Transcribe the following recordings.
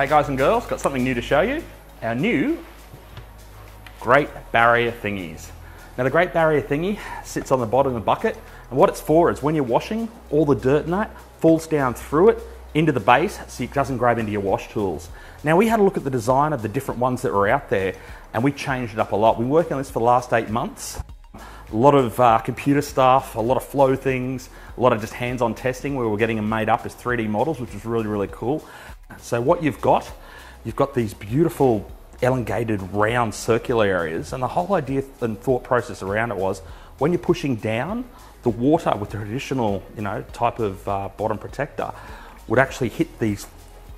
Hey guys and girls, got something new to show you. Our new Great Barrier Thingies. Now the Great Barrier Thingy sits on the bottom of the bucket and what it's for is when you're washing, all the dirt in that falls down through it into the base so it doesn't grab into your wash tools. Now we had a look at the design of the different ones that were out there and we changed it up a lot. We've been working on this for the last eight months. A lot of uh, computer stuff, a lot of flow things, a lot of just hands-on testing where we're getting them made up as 3D models, which is really, really cool. So what you've got, you've got these beautiful elongated round circular areas and the whole idea and thought process around it was when you're pushing down, the water with the traditional you know, type of uh, bottom protector would actually hit these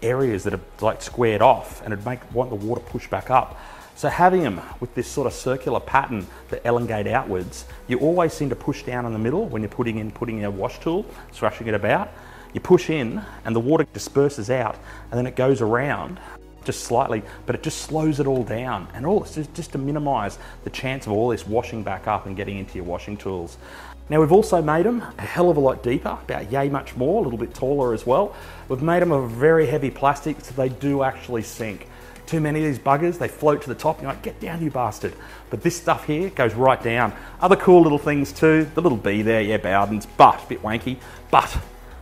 areas that are like squared off and it'd make want the water push back up. So having them with this sort of circular pattern that elongate outwards, you always seem to push down in the middle when you're putting in putting in a wash tool, thrashing it about. You push in and the water disperses out and then it goes around just slightly, but it just slows it all down. And all it's just, just to minimize the chance of all this washing back up and getting into your washing tools. Now we've also made them a hell of a lot deeper, about yay much more, a little bit taller as well. We've made them of very heavy plastic so they do actually sink. Too many of these buggers, they float to the top, you're like, get down, you bastard. But this stuff here goes right down. Other cool little things too, the little bee there, yeah, Bowden's, but, a bit wanky, but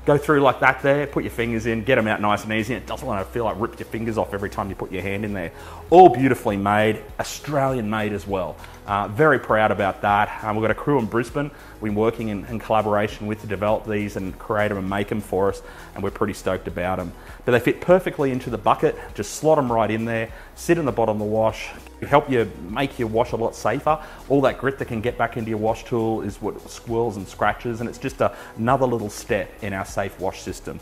go through like that there, put your fingers in, get them out nice and easy. It doesn't want to feel like rip your fingers off every time you put your hand in there. All beautifully made, Australian made as well. Uh, very proud about that. Um, we've got a crew in Brisbane. We've been working in, in, collaboration with to develop these and create them and make them for us, and we're pretty stoked about them. But they fit perfectly into the bucket, just slot them right in there, sit in the bottom of the wash, help you make your wash a lot safer. All that grit that can get back into your wash tool is what swirls and scratches, and it's just a, another little step in our safe wash system.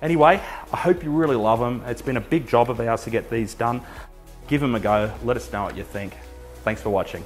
Anyway, I hope you really love them. It's been a big job of ours to get these done. Give them a go. Let us know what you think. Thanks for watching.